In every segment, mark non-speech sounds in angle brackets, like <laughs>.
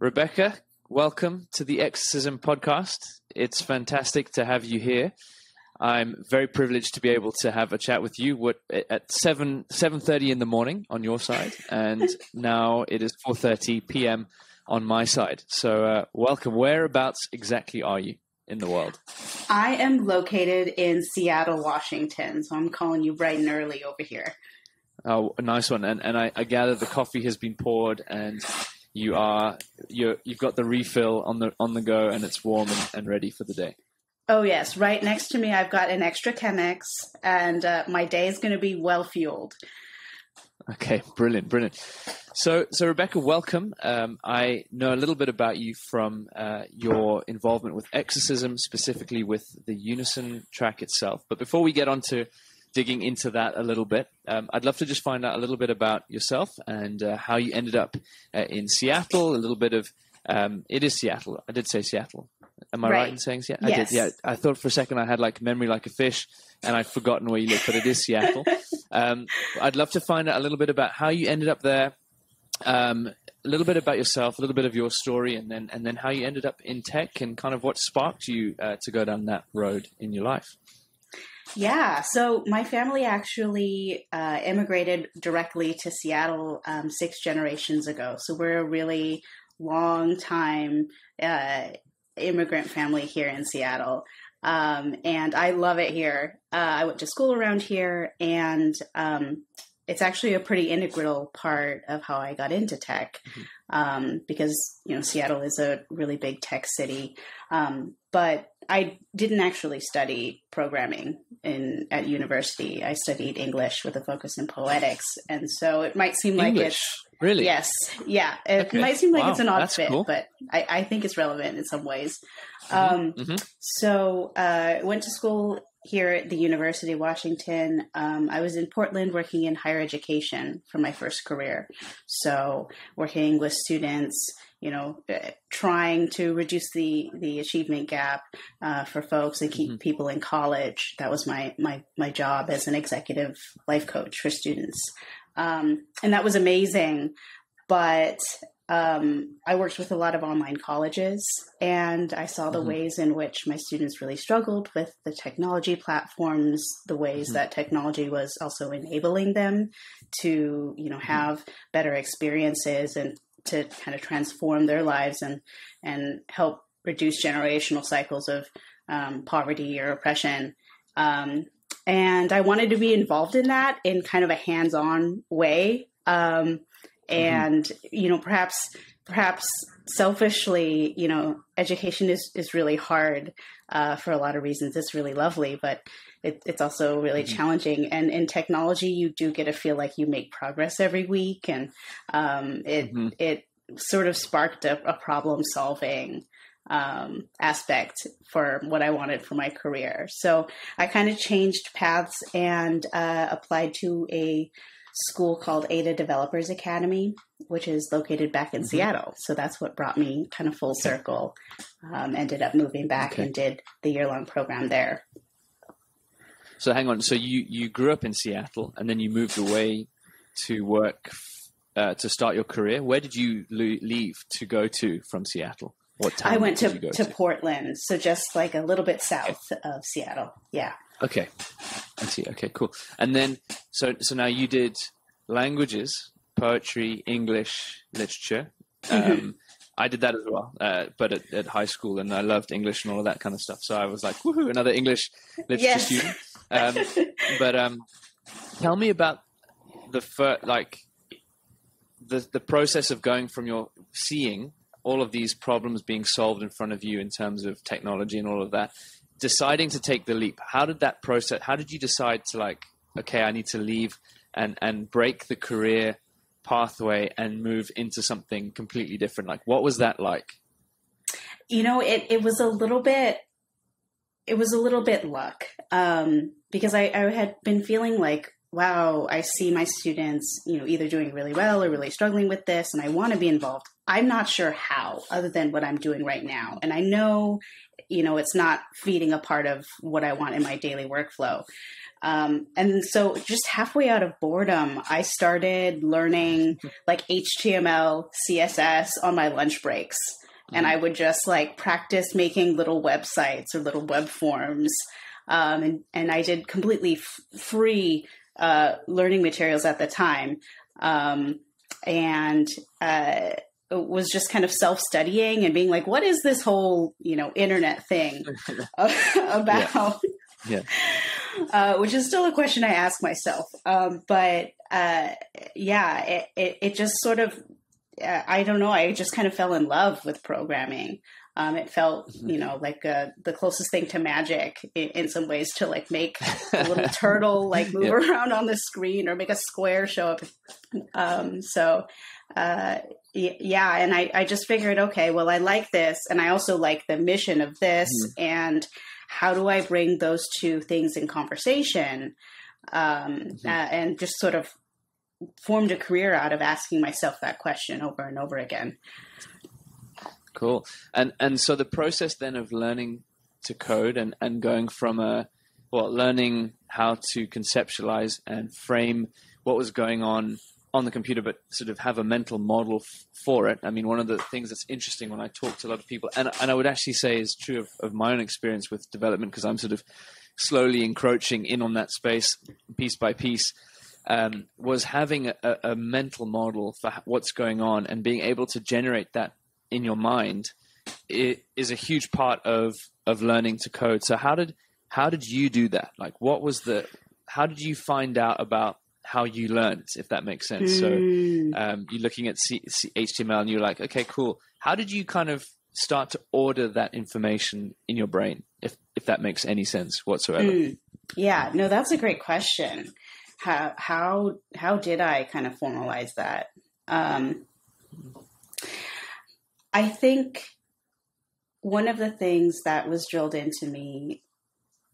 Rebecca, welcome to the Exercism podcast. It's fantastic to have you here. I'm very privileged to be able to have a chat with you what, at 7 7:30 in the morning on your side and <laughs> now it is 4:30 p.m. on my side. So uh, welcome. Whereabouts exactly are you in the world? I am located in Seattle, Washington. So I'm calling you bright and early over here. Oh, a nice one. And and I, I gather the coffee has been poured and you are you you've got the refill on the on the go and it's warm and, and ready for the day. Oh yes, right next to me I've got an extra Chemex, and uh, my day is going to be well fueled. Okay, brilliant, brilliant. So, so Rebecca, welcome. Um, I know a little bit about you from uh, your involvement with exercism, specifically with the Unison track itself. But before we get on to digging into that a little bit, um, I'd love to just find out a little bit about yourself and uh, how you ended up uh, in Seattle. A little bit of um, it is Seattle. I did say Seattle. Am I right, right in saying Seattle? Yes. I did. Yeah. I thought for a second I had like memory like a fish, and I'd forgotten where you live, but it is Seattle. <laughs> um, I'd love to find out a little bit about how you ended up there. Um, a little bit about yourself, a little bit of your story, and then and then how you ended up in tech, and kind of what sparked you uh, to go down that road in your life. Yeah, so my family actually uh, immigrated directly to Seattle um, six generations ago. So we're a really long time uh, immigrant family here in Seattle. Um, and I love it here. Uh, I went to school around here, and um, it's actually a pretty integral part of how I got into tech mm-hmm. um, because you know Seattle is a really big tech city. Um, but I didn't actually study programming in at university. I studied English with a focus in poetics, and so it might seem English. like it's Really? Yes. Yeah. It Okay. might seem like Wow, it's an odd fit, cool. but I, I think it's relevant in some ways. Um, Mhm. so uh, I went to school here at the University of Washington. Um, I was in Portland working in higher education for my first career. So working with students, you know, uh, trying to reduce the the achievement gap uh, for folks and keep Mhm. people in college. That was my my my job as an executive life coach for students, um, and that was amazing. But um, I worked with a lot of online colleges, and I saw the Mhm. ways in which my students really struggled with the technology platforms, the ways Mhm. that technology was also enabling them to, you know, have better experiences and to kind of transform their lives and and help reduce generational cycles of um, poverty or oppression. Um, and I wanted to be involved in that in kind of a hands-on way. Um, and you know, perhaps perhaps selfishly, you know, education is is really hard uh, for a lot of reasons. It's really lovely, but it, it's also really Mhm. challenging. And in technology, you do get to feel like you make progress every week, and um, it Mhm. it sort of sparked a, a problem solving um, aspect for what I wanted for my career. So I kind of changed paths and uh, applied to a school called Ada Developers Academy, which is located back in Mhm. Seattle. So that's what brought me kind of full circle. Um, ended up moving back Okay. and did the year long program there. So hang on. So you you grew up in Seattle and then you moved away to work uh, to start your career. Where did you leave to go to from Seattle? What town I went to, go to Portland, so just like a little bit south of Seattle. Yeah. Okay, I see. Okay, cool. And then so so now you did languages, poetry, English, literature. Mm-hmm. Um, I did that as well, uh, but at, at high school, and I loved English and all of that kind of stuff. So I was like, woohoo, another English literature Yes. student. Um, <laughs> but um, tell me about the first, like the the process of going from your seeing all of these problems being solved in front of you in terms of technology and all of that deciding to take the leap how did that process how did you decide to like okay i need to leave and and break the career pathway and move into something completely different? Like what was that like? You know it, it was a little bit it was a little bit luck um, because I, I had been feeling like wow i see my students you know either doing really well or really struggling with this and i want to be involved i'm not sure how other than what i'm doing right now and i know you know it's not feeding a part of what i want in my daily workflow Um, and so just halfway out of boredom, I started learning <laughs> like HTML, CSS on my lunch breaks. And I would just like practice making little websites or little web forms. Um, and, and I did completely f- free uh, learning materials at the time. Um, and uh, was just kind of self studying and being like, what is this whole, you know, internet thing <laughs> <laughs> about? Yeah. <laughs> Uh, which is still a question I ask myself. Um, but uh, yeah, it, it, it, just sort of, uh, I don't know, I just kind of fell in love with programming. Um, it felt, mm-hmm. you know, like uh, the closest thing to magic in, in, some ways to like make a little turtle like move around on the screen or make a square show up. Um, so, uh, yeah, and I, I just figured, okay, well, I like this, and I also like the mission of this, mm-hmm. and how do I bring those two things in conversation? Um, mm-hmm. uh, and just sort of formed a career out of asking myself that question over and over again. Cool. And and so the process then of learning to code and, and going from a well, learning how to conceptualize and frame what was going on on the computer, but sort of have a mental model f- for it. I mean, one of the things that's interesting when I talk to a lot of people, and, and I would actually say is true of, of my own experience with development, because I'm sort of slowly encroaching in on that space piece by piece, um, was having a, a, mental model for what's going on and being able to generate that in your mind it is a huge part of of learning to code. So how did how did you do that? Like, what was the how did you find out about how you learned, if that makes sense. So hmm. um, you're looking at C- C- HTML and you're like, okay, cool. How did you kind of start to order that information in your brain, if if that makes any sense whatsoever? Mm. Yeah, no, that's a great question. How how how did I kind of formalize that? Um, I think one of the things that was drilled into me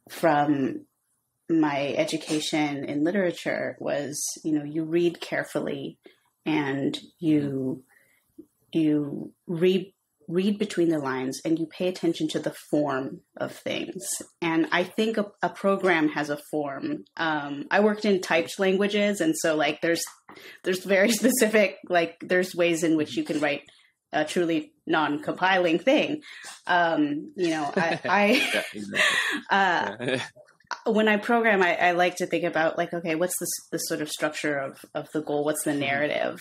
from my education in literature was, you know, you read carefully and you you read read between the lines and you pay attention to the form of things. And I think a, a program has a form. Um, I worked in typed languages, and so like there's there's very <laughs> specific like there's ways in which you can write a truly non-compiling thing. Um, you know, I, I <laughs> <laughs> uh, when I program, I, I, like to think about like, okay, what's the, the sort of structure of, of the goal? What's the narrative?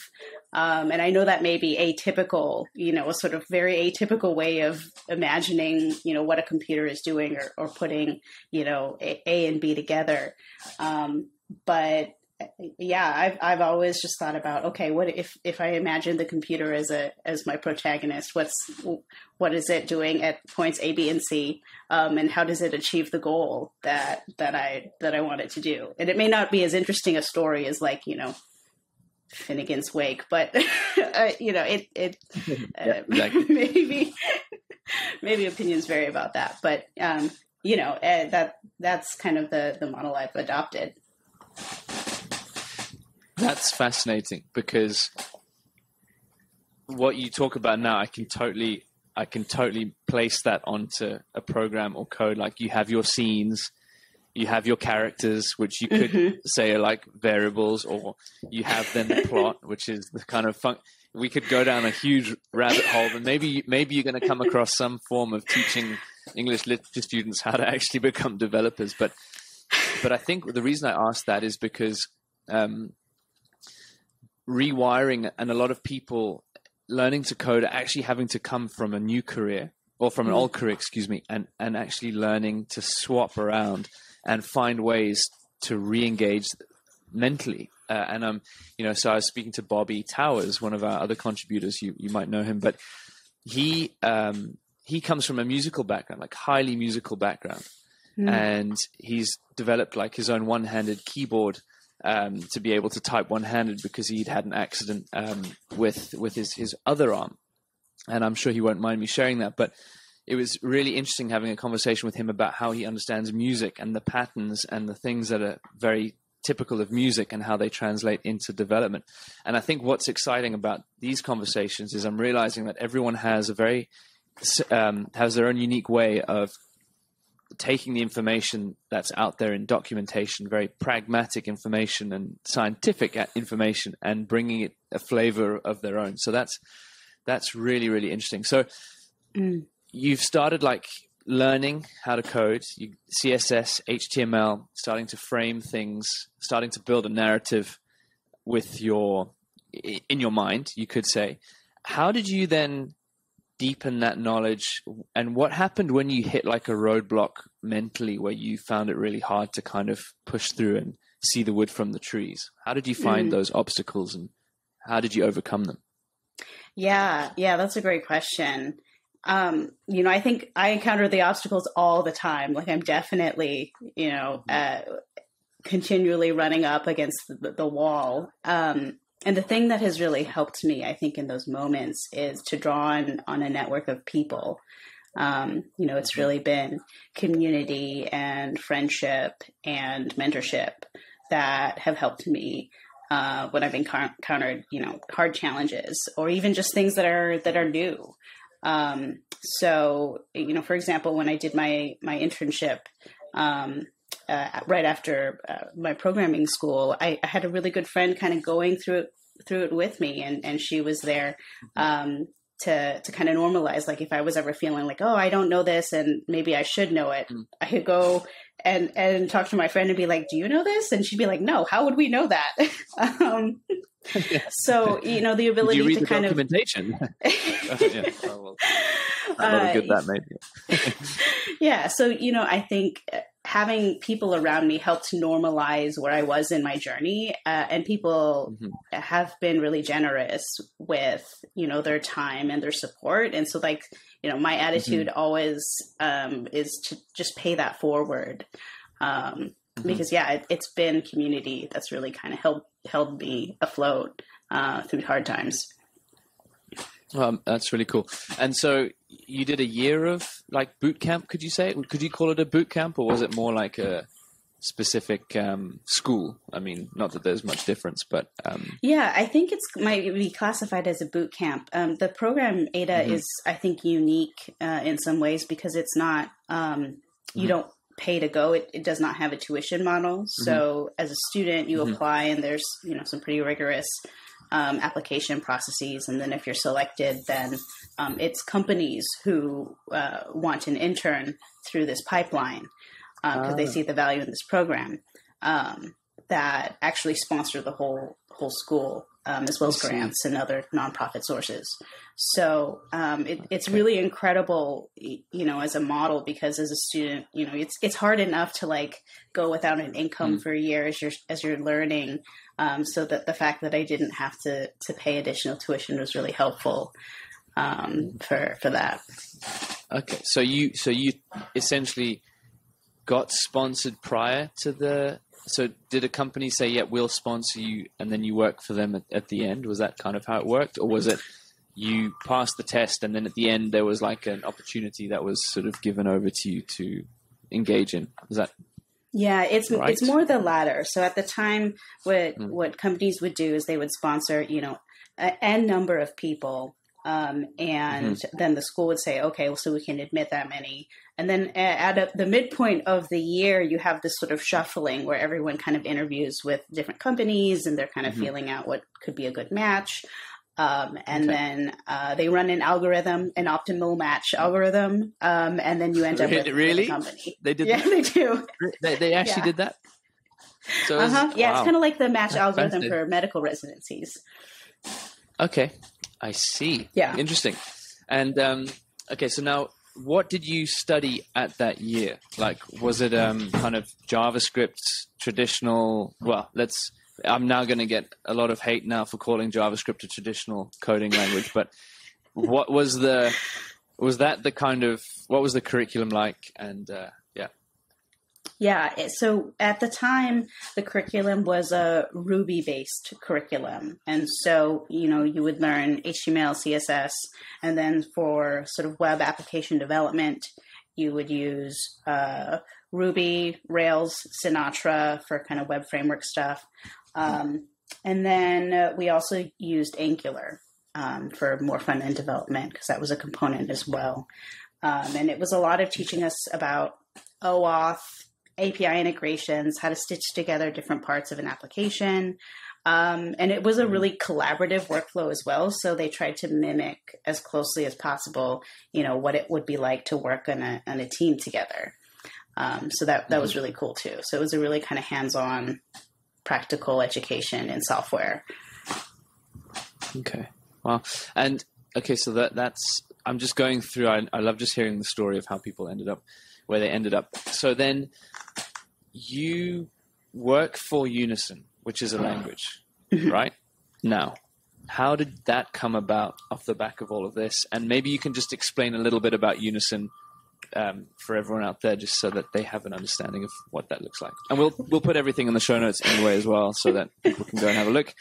Um, and I know that may be atypical, you know, a sort of very atypical way of imagining, you know, what a computer is doing or, or putting, you know, a, a and B together. Um, but yeah, I've I've always just thought about okay, what if if I imagine the computer as a as my protagonist? What's what is it doing at points A, B, and C, um, and how does it achieve the goal that that I that I want it to do? And it may not be as interesting a story as like you know Finnegans Wake, but <laughs> uh, you know it it <laughs> uh, <laughs> maybe maybe opinions vary about that, but um, you know uh, that that's kind of the the model I've adopted. That's fascinating because what you talk about now, I can totally, I can totally place that onto a program or code. Like you have your scenes, you have your characters, which you could mm-hmm. say are like variables, or you have then the plot, <laughs> which is the kind of fun. We could go down a huge rabbit hole, and maybe maybe you're going to come across some form of teaching English literature students how to actually become developers. But but I think the reason I asked that is because um, rewiring and a lot of people learning to code are actually having to come from a new career or from an mm. old career, excuse me, and, and actually learning to swap around and find ways to re-engage mentally. Uh, and um, you know, so I was speaking to Bobby Towers, one of our other contributors. You you might know him, but he um, he comes from a musical background, like highly musical background, mm. and he's developed like his own one-handed keyboard um, to be able to type one-handed because he'd had an accident um, with with his his other arm, and I'm sure he won't mind me sharing that. But it was really interesting having a conversation with him about how he understands music and the patterns and the things that are very typical of music and how they translate into development. And I think what's exciting about these conversations is I'm realizing that everyone has a very um, has their own unique way of taking the information that's out there in documentation, very pragmatic information and scientific information, and bringing it a flavor of their own. So that's that's really really interesting. So mm. you've started like learning how to code, you, CSS, HTML, starting to frame things, starting to build a narrative with your in your mind, you could say. How did you then deepen that knowledge. And what happened when you hit like a roadblock mentally where you found it really hard to kind of push through and see the wood from the trees? How did you find mm. those obstacles and how did you overcome them? Yeah yeah that's a great question. Um, you know i think i encounter the obstacles all the time. Like i'm definitely you know mm-hmm. uh, continually running up against the, the wall. Um, and the thing that has really helped me, I think, in those moments is to draw on, on a network of people. Um, you know, it's mm-hmm. really been community and friendship and mentorship that have helped me uh, when I've encountered, you know, hard challenges or even just things that are that are new. Um, so, you know, for example, when I did my my internship um, uh, right after uh, my programming school, I, I, had a really good friend kind of going through it through it with me, and and she was there mm-hmm. um, to to kind of normalize. Like if I was ever feeling like, oh, I don't know this, and maybe I should know it, mm. I could go and and talk to my friend and be like, do you know this? And she'd be like, no, how would we know that? <laughs> um, so you know the ability you read to the kind documentation? of yeah. oh, well, uh, good that made. yeah. So you know, I think having people around me helped normalize where I was in my journey, uh, and people mm-hmm. have been really generous with you know their time and their support. And so, like you know, my attitude mm-hmm. always um, is to just pay that forward. Um, mm-hmm. Because yeah, it, has been community that's really kind of held held me afloat uh, through hard times. Um, that's really cool. And so you did a year of like boot camp. Could you say? Could you call it a boot camp, or was it more like a specific um, school? I mean, not that there's much difference, but um... yeah, I think it's might be classified as a boot camp. Um, the program Ada mm-hmm. is, I think, unique uh, in some ways because it's not. Um, you mm-hmm. don't pay to go. It, it, does not have a tuition model. Mm-hmm. So as a student, you mm-hmm. apply, and there's you know some pretty rigorous um, application processes. And then if you're selected, then um, it's companies who uh, want an intern through this pipeline because uh, they ah. see the value in this program um, that actually sponsor the whole whole school. Um, as well as grants and other nonprofit sources. So um, it, it's really incredible, you know, as a model because as a student, you know, it's it's hard enough to like go without an income mm. for a year as you're as you're learning um, so that the fact that I didn't have to to pay additional tuition was really helpful um, for for that. Okay, so you so you essentially got sponsored prior to the. So did a company say, "Yeah, we'll sponsor you," and then you work for them at, at the end? Was that kind of how it worked, or was it? You passed the test, and then at the end there was like an opportunity that was sort of given over to you to engage in. Was that yeah, it's right? it's more the latter. So at the time, what mm. what companies would do is they would sponsor, you know, a, n number of people, um, and mm-hmm. then the school would say, okay, well, so we can admit that many. And then at a, the midpoint of the year, you have this sort of shuffling where everyone kind of interviews with different companies, and they're kind of mm-hmm. feeling out what could be a good match. Um, and okay. then uh, they run an algorithm, an optimal match algorithm, um, and then you end up with, really company. They did. Yeah, that? they do. They, they <laughs> actually yeah. did that. So uh-huh. yeah, wow. it's kind of like the match That's algorithm for medical residencies. Okay, I see. Yeah, interesting. And um, okay, so now what did you study at that year? Like, was it um, kind of JavaScript, traditional? Well, let's I'm now going to get a lot of hate now for calling JavaScript a traditional coding language, but what was the was that the kind of what was the curriculum like and uh, yeah yeah so at the time the curriculum was a ruby based curriculum and so you know you would learn html css and then for sort of web application development you would use uh, ruby rails sinatra for kind of web framework stuff um, and then uh, we also used Angular um, for more front end development because that was a component as well. Um, and it was a lot of teaching us about OAuth, API integrations, how to stitch together different parts of an application. Um, and it was a really collaborative workflow as well. So they tried to mimic as closely as possible, you know, what it would be like to work on a, on a team together. Um, so that, that was really cool too. So it was a really kind of hands-on practical education in software. Okay. Wow. And okay, so that that's I'm just going through. I, I love just hearing the story of how people ended up where they ended up. So then you work for Unison, which is a language, right? Now, how did that come about off the back of all of this? And maybe you can just explain a little bit about Unison um, for everyone out there, just so that they have an understanding of what that looks like. And we'll we'll put everything in the show notes anyway as well, so that people can go and have a look.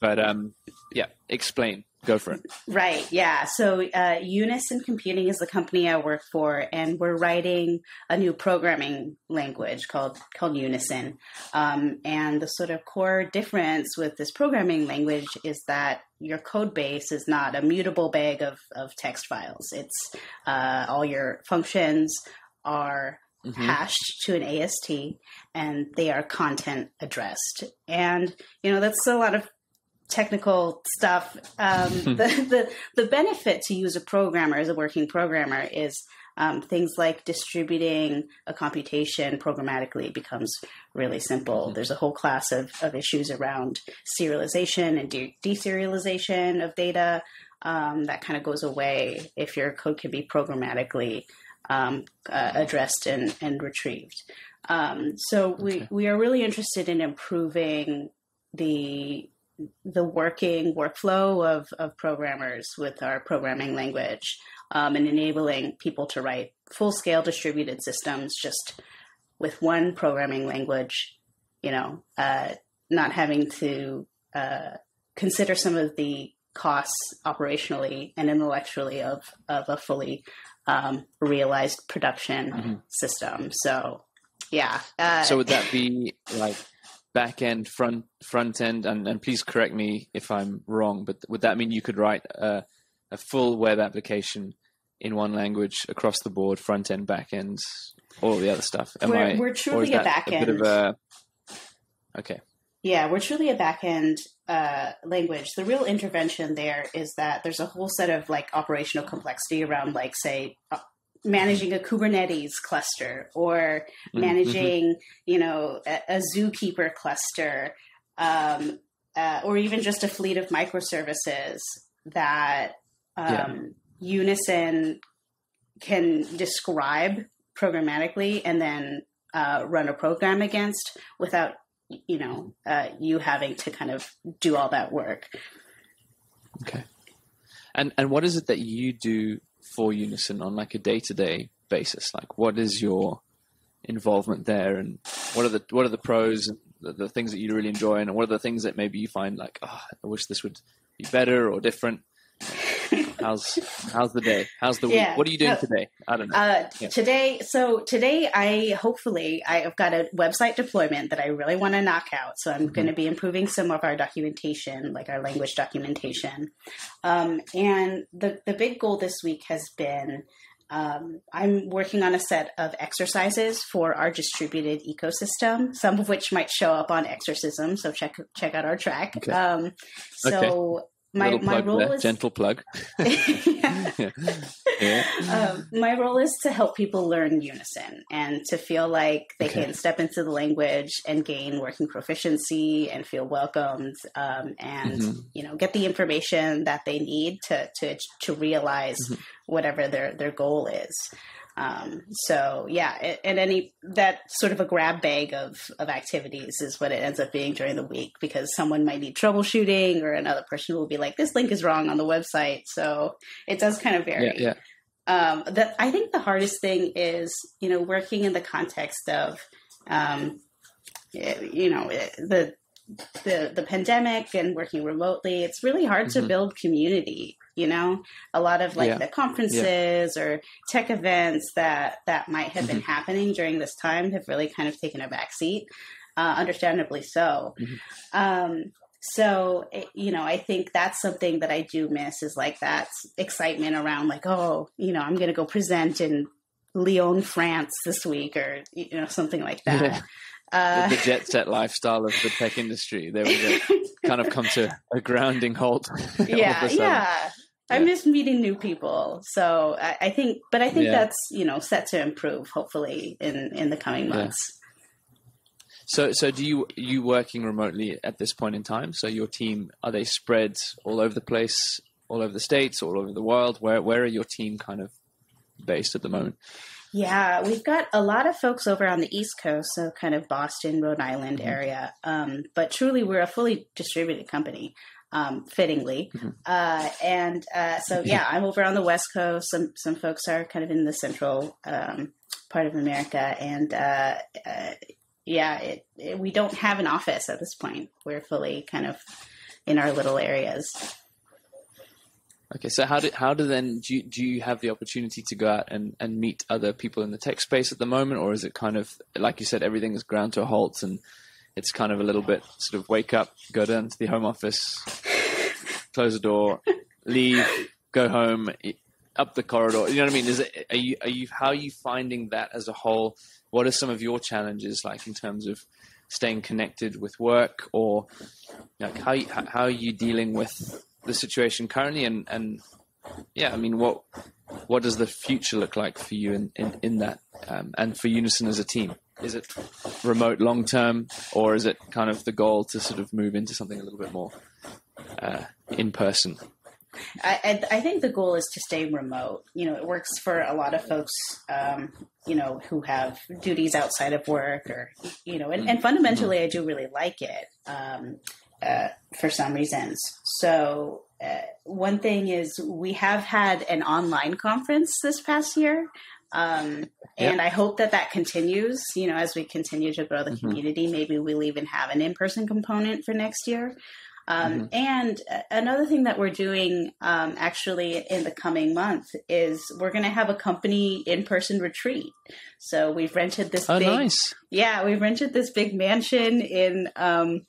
But um, yeah, explain. Go for it. <laughs> Right. Yeah. So uh, Unison Computing is the company I work for, and we're writing a new programming language called called Unison. Um, and the sort of core difference with this programming language is that your code base is not a mutable bag of, of text files. It's uh, all your functions are Mm-hmm. hashed to an AST and they are content addressed. And, you know, that's a lot of technical stuff. Um, <laughs> the, the, the benefit to use a programmer as a working programmer is um, things like distributing a computation programmatically becomes really simple. Mm-hmm. There's a whole class of, of issues around serialization and de- deserialization of data um, that kind of goes away if your code can be programmatically um, uh, addressed and, and retrieved. Um, so we, okay. we are really interested in improving the the working workflow of, of programmers with our programming language um, and enabling people to write full scale distributed systems just with one programming language, you know, uh, not having to uh, consider some of the costs operationally and intellectually of, of a fully um, realized production mm-hmm. system. So, yeah. Uh, so would that be like back end, front front end, and, and please correct me if I'm wrong, but would that mean you could write a, a full web application in one language across the board, front end, back end, all the other stuff? Am we're, I, we're truly a back end. A, okay. Yeah, we're truly a back end uh, language. The real intervention there is that there's a whole set of like operational complexity around, like, say, uh, managing a Kubernetes cluster or mm-hmm. managing, mm-hmm. you know, a, a, zookeeper cluster, um, uh, or even just a fleet of microservices that um, yeah. Unison can describe programmatically and then uh, run a program against without, you know, uh, you having to kind of do all that work. Okay. And and what is it that you do for Unison on like a day to day basis? Like, what is your involvement there, and what are the what are the pros and the, the, things that you really enjoy, and what are the things that maybe you find like, oh, I wish this would be better or different? How's how's the day? How's the week? Yeah. What are you doing uh, today? I don't know. Uh, yeah. Today, so today, I hopefully I've got a website deployment that I really want to knock out. So I'm mm-hmm. going to be improving some of our documentation, like our language documentation. Um, and the the big goal this week has been. Um, I'm working on a set of exercises for our distributed ecosystem, some of which might show up on Exercism. So check check out our track. Okay. Um, so okay my my role there. is gentle plug. <laughs> yeah. yeah. Um, my role is to help people learn unison and to feel like they okay. can step into the language and gain working proficiency and feel welcomed um, and mm-hmm. you know get the information that they need to to to realize mm-hmm. whatever their their goal is. Um, so yeah, and any that sort of a grab bag of of activities is what it ends up being during the week because someone might need troubleshooting or another person will be like, this link is wrong on the website. So it does kind of vary. Yeah. yeah. Um, that I think the hardest thing is you know working in the context of um, you know the the the pandemic and working remotely, it's really hard mm-hmm. to build community. You know, a lot of like yeah. the conferences yeah. or tech events that that might have mm-hmm. been happening during this time have really kind of taken a back seat, uh, understandably so. Mm-hmm. Um, so it, you know, I think that's something that I do miss is like that excitement around like, oh, you know, I'm going to go present in Lyon, France this week, or you know something like that. Yeah. Uh, the, the jet set <laughs> lifestyle of the tech industry. There we go. <laughs> kind of come to a grounding halt. <laughs> yeah, yeah. I miss meeting new people. So I, I think, but I think yeah. that's you know set to improve hopefully in in the coming months. Yeah. So, so do you you working remotely at this point in time? So your team are they spread all over the place, all over the states, all over the world? Where where are your team kind of based at the moment? Yeah, we've got a lot of folks over on the East Coast, so kind of Boston, Rhode Island mm-hmm. area. Um, but truly, we're a fully distributed company, um, fittingly. Mm-hmm. Uh, and uh, so, yeah, I'm over on the West Coast. Some some folks are kind of in the central um, part of America, and uh, uh yeah, it, it, we don't have an office at this point. We're fully kind of in our little areas. Okay, so how do how do then do you, do you have the opportunity to go out and, and meet other people in the tech space at the moment, or is it kind of like you said, everything is ground to a halt and it's kind of a little bit sort of wake up, go down to the home office, close the door, leave, go home, up the corridor. You know what I mean? Is it are you are you how are you finding that as a whole? What are some of your challenges like in terms of staying connected with work, or like how how are you dealing with the situation currently, and and yeah, I mean, what what does the future look like for you in in, in that, um, and for Unison as a team? Is it remote long term, or is it kind of the goal to sort of move into something a little bit more uh, in person? I, I, think the goal is to stay remote. You know, it works for a lot of folks, um, you know, who have duties outside of work or, you know, and, and fundamentally, I do really like it. Um, uh, for some reasons. So, uh, one thing is we have had an online conference this past year. Um, and I hope that that continues, you know, as we continue to grow the mm-hmm. community. Maybe we'll even have an in person component for next year. Um, mm-hmm. And another thing that we're doing um, actually in the coming month is we're going to have a company in person retreat. So we've rented this oh, big, nice. yeah, we've rented this big mansion in um,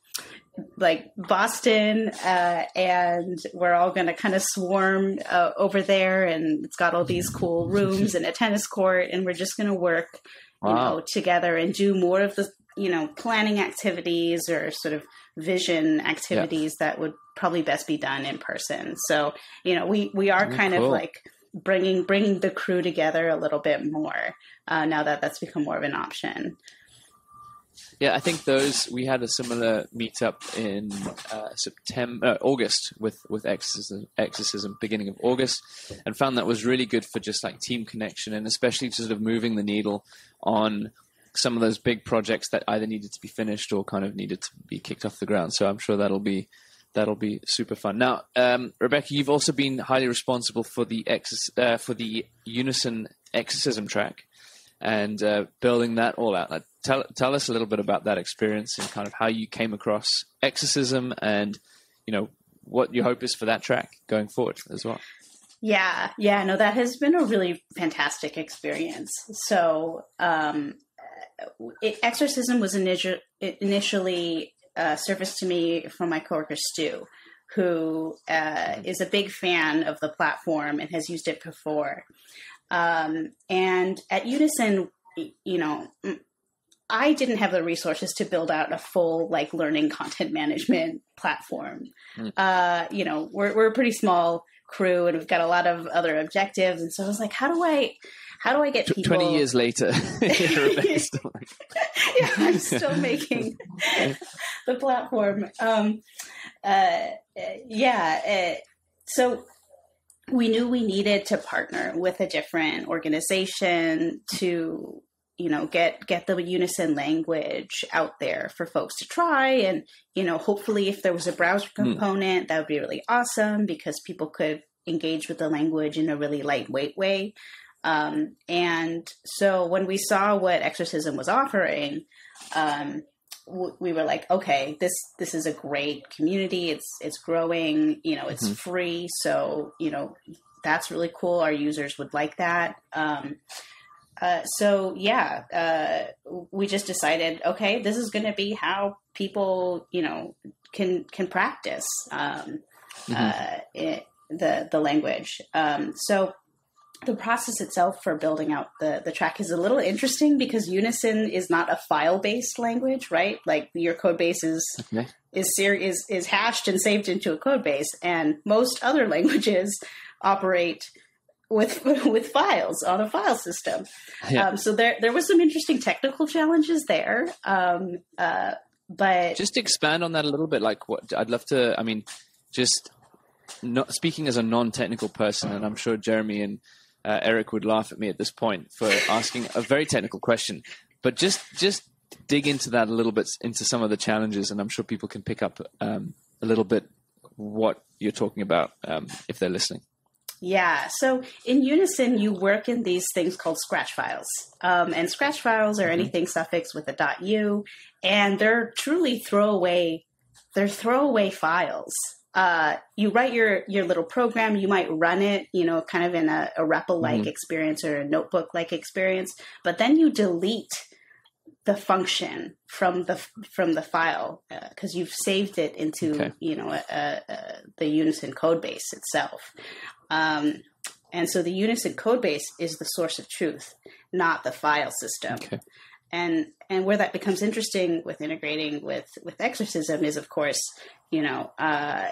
like Boston, uh, and we're all going to kind of swarm uh, over there, and it's got all these cool rooms and a tennis court, and we're just going to work, wow. you know, together and do more of the, you know, planning activities or sort of vision activities yeah. that would probably best be done in person. So, you know, we we are kind cool. of like bringing bringing the crew together a little bit more uh, now that that's become more of an option. Yeah, I think those we had a similar meetup in uh, September, uh, August with with exercism, exercism, beginning of August, and found that was really good for just like team connection and especially sort of moving the needle on some of those big projects that either needed to be finished or kind of needed to be kicked off the ground. So I'm sure that'll be that'll be super fun. Now, um, Rebecca, you've also been highly responsible for the ex- uh, for the Unison exercism track and uh, building that all out. Like, tell tell us a little bit about that experience and kind of how you came across exercism and you know what your hope is for that track going forward as well. Yeah, yeah, no, that has been a really fantastic experience. So, um, it, exercism was initi- initially uh, surfaced to me from my coworker Stu, who uh, mm-hmm. is a big fan of the platform and has used it before. Um, and at Unison, you know, I didn't have the resources to build out a full like learning content management <laughs> platform. Mm. Uh, you know, we're we're a pretty small crew and we've got a lot of other objectives, and so I was like, how do I how do I get people? Twenty years later, <laughs> <laughs> yeah, I'm still making the platform. Um, uh, yeah, uh, so we knew we needed to partner with a different organization to you know get get the unison language out there for folks to try and you know hopefully if there was a browser hmm. component mm. that would be really awesome because people could engage with the language in a really lightweight way um, and so when we saw what exercism was offering um, we were like, okay, this this is a great community. It's it's growing. You know, it's mm-hmm. free, so you know that's really cool. Our users would like that. Um, uh, so yeah, uh, we just decided, okay, this is going to be how people, you know, can can practice um, mm-hmm. uh, it, the the language. Um, so the process itself for building out the, the track is a little interesting because Unison is not a file based language, right? Like your code base is okay. is, is is hashed and saved into a code base, and most other <laughs> languages operate with <laughs> with files on a file system. Yeah. Um, so there there was some interesting technical challenges there. Um, uh, but just expand on that a little bit. Like what I'd love to. I mean, just not speaking as a non-technical person, and I'm sure Jeremy and uh, Eric would laugh at me at this point for asking a very technical question. But just just dig into that a little bit into some of the challenges, and I'm sure people can pick up um, a little bit what you're talking about um, if they're listening. Yeah. So in Unison, you work in these things called scratch files. Um, and scratch files are mm-hmm. anything suffixed with a .u, and they're truly throwaway. They're throwaway files. Uh, you write your your little program. You might run it, you know, kind of in a, a REPL like mm-hmm. experience or a notebook like experience, but then you delete the function from the from the file because uh, you've saved it into okay. you know a, a, a, the Unison code base itself. Um, and so the Unison code base is the source of truth, not the file system. Okay. And and where that becomes interesting with integrating with with exercism is, of course, you know, uh,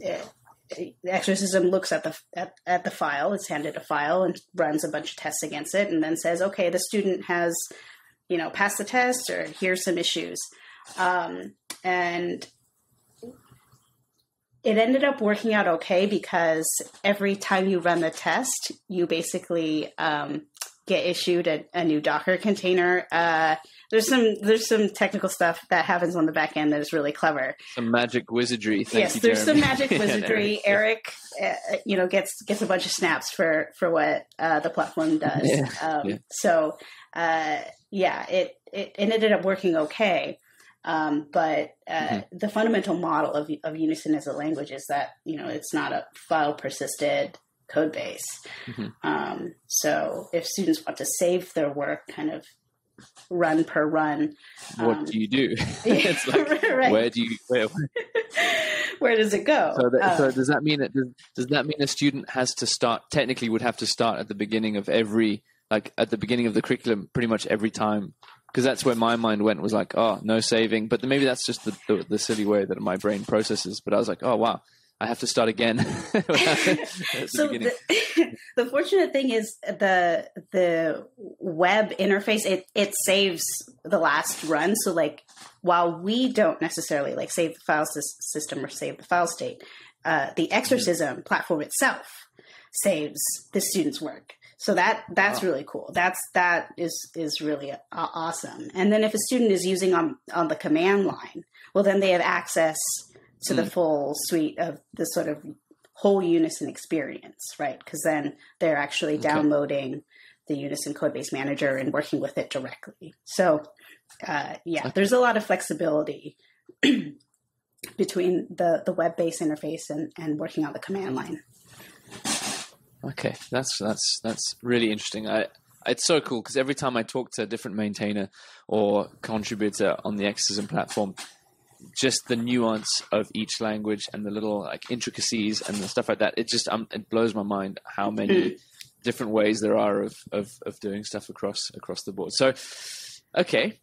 it, exercism looks at the at, at the file. It's handed a file and runs a bunch of tests against it, and then says, okay, the student has you know, passed the test or here's some issues. Um, and it ended up working out okay because every time you run the test, you basically um, get issued a, a, new Docker container. Uh, there's some there's some technical stuff that happens on the back end that is really clever. Some magic wizardry. Thank yes, you, there's some magic <laughs> wizardry. Eric, Eric uh, you know, gets gets a bunch of snaps for for what uh, the platform does. Yeah. Um, yeah. So uh, yeah, it, it, it ended up working okay. Um, but uh, mm-hmm. the fundamental model of, of Unison as a language is that you know it's not a file persisted code base. Mm-hmm. Um, so if students want to save their work, kind of run per run, what um, do you do? <laughs> <laughs> it's like <laughs> right. where do you where, where does it go? So, that, so um, does that mean that does, does that mean a student has to start technically would have to start at the beginning of every like at the beginning of the curriculum pretty much every time because that's where my mind went was like oh no saving but maybe that's just the, the, the silly way that my brain processes but i was like oh wow I have to start again. <laughs> the so the, <laughs> the, fortunate thing is the the web interface it it saves the last run. So like while we don't necessarily like save the file system or save the file state, uh, the exercism mm-hmm. platform itself saves the student's work. So that that's wow. really cool. That's that is is really awesome. And then if a student is using on on the command line, well then they have access to mm. the full suite of the sort of whole Unison experience, right? Because then they're actually okay. downloading the Unison Codebase Manager and working with it directly. So uh, yeah, okay. there's a lot of flexibility <clears throat> between the the web based interface and and working on the command line. Okay, that's that's that's really interesting. I it's so cool because every time I talk to a different maintainer or contributor on the Exercism platform, just the nuance of each language and the little like intricacies and the stuff like that, it just um, it blows my mind how many different ways there are of, of of doing stuff across across the board. So, okay,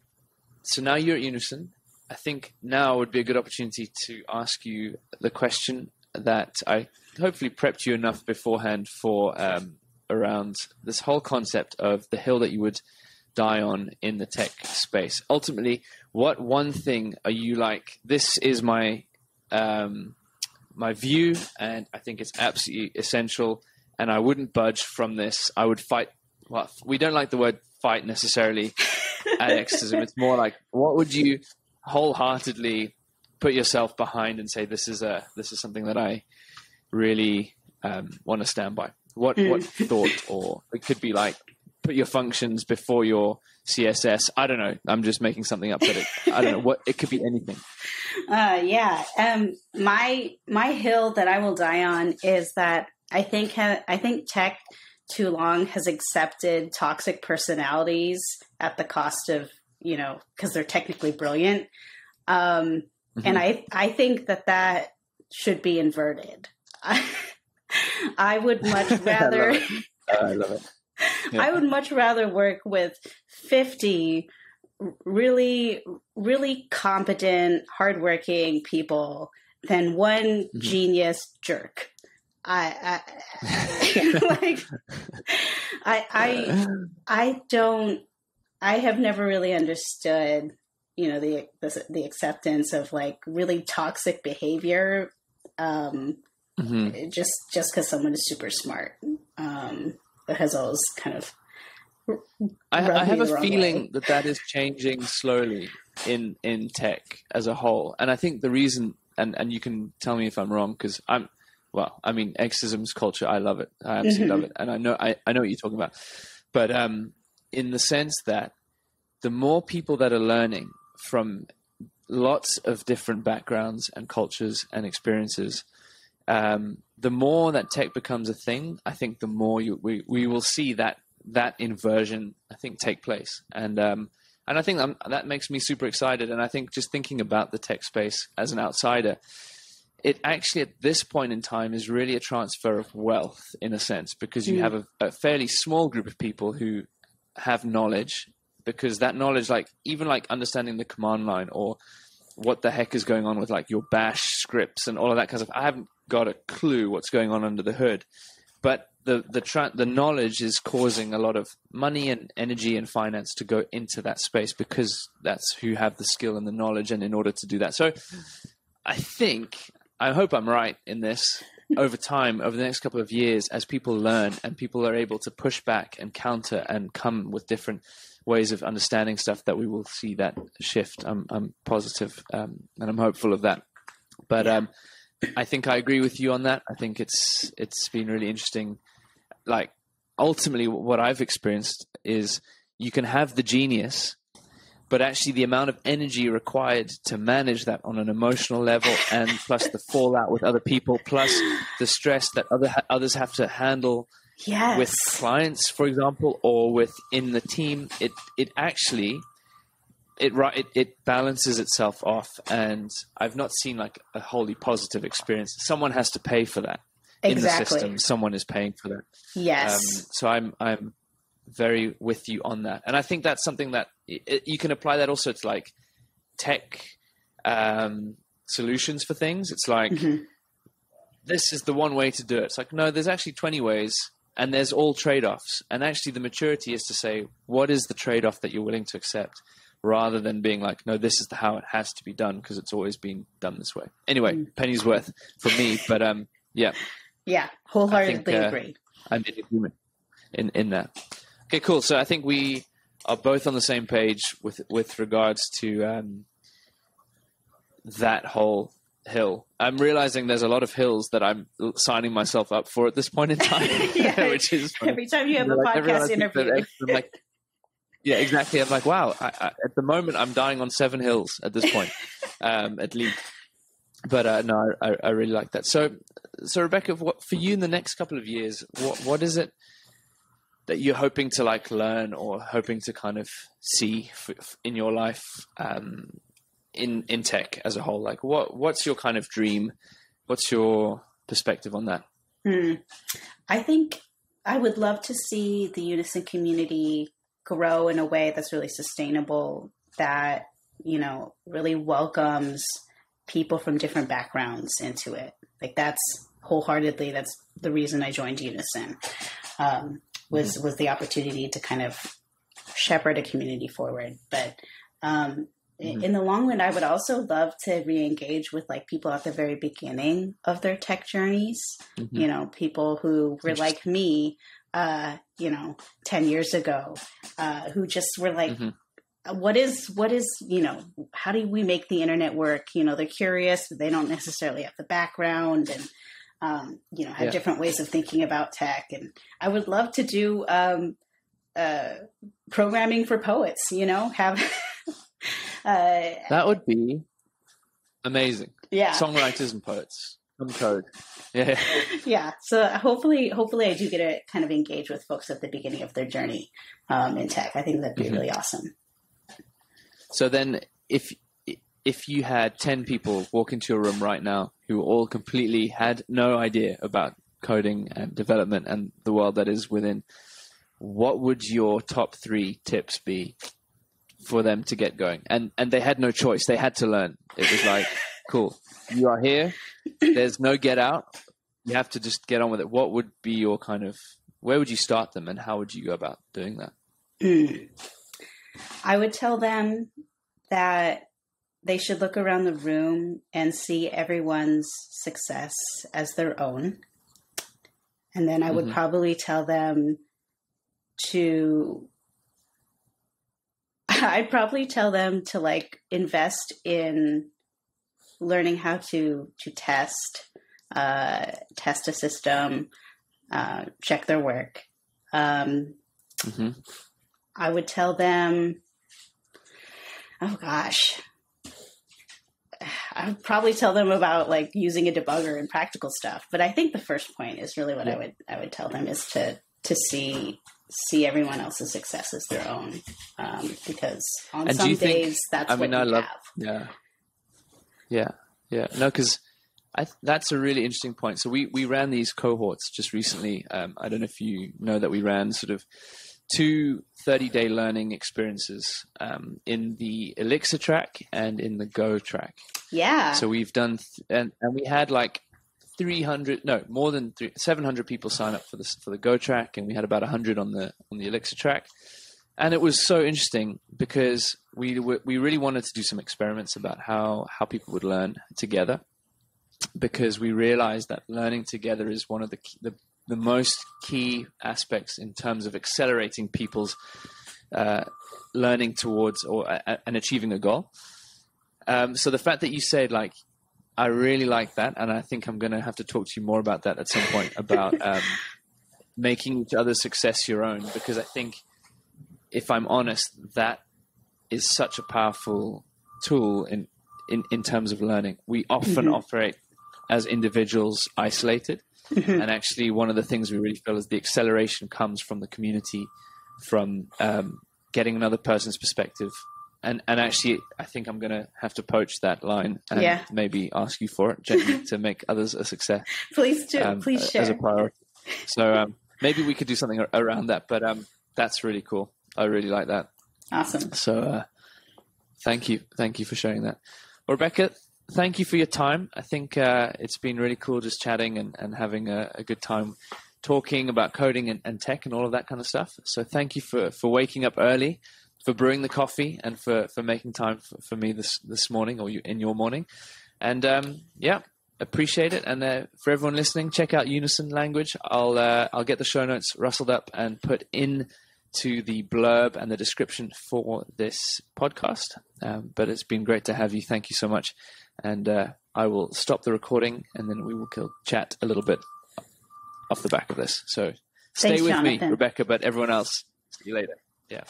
so now you're at Unison. I think now would be a good opportunity to ask you the question that I hopefully prepped you enough beforehand for um, around this whole concept of the hill that you would die on in the tech space. Ultimately, what one thing are you like? This is my um, my view, and I think it's absolutely essential. And I wouldn't budge from this. I would fight. Well, we don't like the word fight necessarily <laughs> at Exercism. It's more like what would you wholeheartedly put yourself behind and say this is a this is something that I really um, want to stand by. What what <laughs> thought or it could be like put your functions before your CSS. I don't know. I'm just making something up, but it, I don't know what it could be anything. <laughs> Uh, yeah. Um, my my hill that I will die on is that I think ha- I think tech too long has accepted toxic personalities at the cost of you know because they're technically brilliant. Um, mm-hmm. And I I think that that should be inverted. <laughs> I, would much <laughs> rather Uh, I love it. Yeah. I would much rather work with 50 really, really competent, hardworking people than one mm-hmm. genius jerk. I, I <laughs> <laughs> like I I I don't I have never really understood you know the the, the acceptance of like really toxic behavior um, mm-hmm. just just because someone is super smart um, that has always kind of I, I have a feeling way. that that is changing slowly in in tech as a whole, and I think the reason, and and you can tell me if I'm wrong, because I'm, well, I mean, Exercism's culture, I love it, I absolutely mm-hmm. love <laughs> it, and I know I, I know what you're talking about, but um, in the sense that the more people that are learning from lots of different backgrounds and cultures and experiences, um, the more that tech becomes a thing, I think the more you, we we will see that that inversion, I think, take place. And um, and I think I'm, that makes me super excited. And I think just thinking about the tech space as an outsider, it actually at this point in time is really a transfer of wealth in a sense because you mm. have a, a fairly small group of people who have knowledge because that knowledge, like even like understanding the command line or what the heck is going on with like your bash scripts and all of that kind of stuff. I haven't got a clue what's going on under the hood, but the the tra- the knowledge is causing a lot of money and energy and finance to go into that space because that's who have the skill and the knowledge and in order to do that. So I think I hope I'm right in this <laughs> over time over the next couple of years as people learn and people are able to push back and counter and come with different ways of understanding stuff that we will see that shift. I'm I'm positive um, and I'm hopeful of that. But um, I think I agree with you on that. I think it's it's been really interesting like ultimately what I've experienced is you can have the genius, but actually the amount of energy required to manage that on an emotional level, and plus the fallout with other people, plus the stress that other others have to handle yes. with clients, for example, or within the team, it it actually it it it balances itself off, and I've not seen like a wholly positive experience. Someone has to pay for that exactly. in the system. Someone is paying for that. Yes. Um, so I'm I'm very with you on that, and I think that's something that it, you can apply that also to like tech um, solutions for things. It's like mm-hmm. this is the one way to do it. It's like no, there's actually 20 ways. And there's all trade offs. And actually, the maturity is to say, what is the trade off that you're willing to accept? Rather than being like, no, this is the, how it has to be done because it's always been done this way. Anyway, mm. penny's worth for me, but um, yeah, yeah, wholeheartedly think, uh, agree. I'm in agreement in, in that. Okay, cool. So I think we are both on the same page with with regards to um, that whole hill. I'm realizing there's a lot of hills that I'm signing myself up for at this point in time, <laughs> yeah, <laughs> which is funny. every time you have a like, podcast interview. Like, yeah, exactly. I'm like, wow. I, I, at the moment, I'm dying on seven hills at this point, <laughs> um, at least but uh, no, I, I, really like that. So, so Rebecca, what for you in the next couple of years? What what is it that you're hoping to like learn or hoping to kind of see in your life um, in in tech as a whole? Like, what what's your kind of dream? What's your perspective on that? Hmm. I think I would love to see the Unison community grow in a way that's really sustainable. That you know really welcomes people from different backgrounds into it. Like that's wholeheartedly that's the reason I joined Unison. Um, was mm-hmm. was the opportunity to kind of shepherd a community forward. But um, mm-hmm. in the long run, I would also love to re-engage with like people at the very beginning of their tech journeys. Mm-hmm. You know, people who were like me, uh, you know, ten years ago, uh, who just were like, mm-hmm. what is what is you know how do we make the internet work? You know they're curious but they don't necessarily have the background and um, you know have yeah. different ways of thinking about tech. And i would love to do um, uh, programming for poets you know have <laughs> uh, that would be amazing. Yeah. Songwriters and poets some code yeah yeah so hopefully hopefully i do get to kind of engage with folks at the beginning of their journey um, in tech i think that'd be mm-hmm. really awesome so then, if if you had ten people walk into your room right now who all completely had no idea about coding and development and the world that is within, what would your top three tips be for them to get going? And and they had no choice; they had to learn. It was like, cool, you are here. There's no get out. You have to just get on with it. What would be your kind of where would you start them, and how would you go about doing that? Mm. I would tell them that they should look around the room and see everyone's success as their own. And then I would mm-hmm. probably tell them to <laughs> I'd probably tell them to like invest in learning how to to test uh, test a system, uh, check their work. Um, mm-hmm. I would tell them, oh gosh, I would probably tell them about like using a debugger and practical stuff. But I think the first point is really what yeah. I would I would tell them is to to see see everyone else's success as their own um, because on and some days think, that's I what mean, I love, have. Yeah, yeah, yeah. No, because that's a really interesting point. So we we ran these cohorts just recently. Um, I don't know if you know that we ran sort of two 30 day learning experiences um, in the Elixir track and in the Go track. Yeah. So we've done, th- and, and we had like 300, no, more than three, 700 people sign up for this for the Go track, and we had about 100 on the on the Elixir track. And it was so interesting because we we really wanted to do some experiments about how how people would learn together, because we realized that learning together is one of the the the most key aspects in terms of accelerating people's uh, learning towards or uh, and achieving a goal. Um, so the fact that you said like, I really like that, and I think I'm going to have to talk to you more about that at some point about <laughs> um, making each other's success your own, because I think, if I'm honest, that is such a powerful tool in in, in terms of learning. We often mm-hmm. operate as individuals isolated Mm-hmm. And actually, one of the things we really feel is the acceleration comes from the community, from um, getting another person's perspective. And, and actually, I think I'm going to have to poach that line and yeah. maybe ask you for it gently <laughs> to make others a success. Please do. Um, Please share. As a priority. So um, maybe we could do something around that. But um, that's really cool. I really like that. Awesome. So uh, thank you. Thank you for sharing that. Rebecca, thank you for your time. I think uh, it's been really cool just chatting and, and having a, a good time talking about coding and, and, tech and all of that kind of stuff. So thank you for, for waking up early, for brewing the coffee, and for, for making time for, for me this this morning or you, in your morning. And um, yeah, appreciate it. And uh, for everyone listening, check out Unison Language. I'll uh, I'll get the show notes rustled up and put in to the blurb and the description for this podcast. Um, but it's been great to have you. Thank you so much and uh, I will stop the recording and then we will chat a little bit off the back of this. So stay Thanks, with Jonathan. me, Rebecca, but everyone else, see you later. Yeah.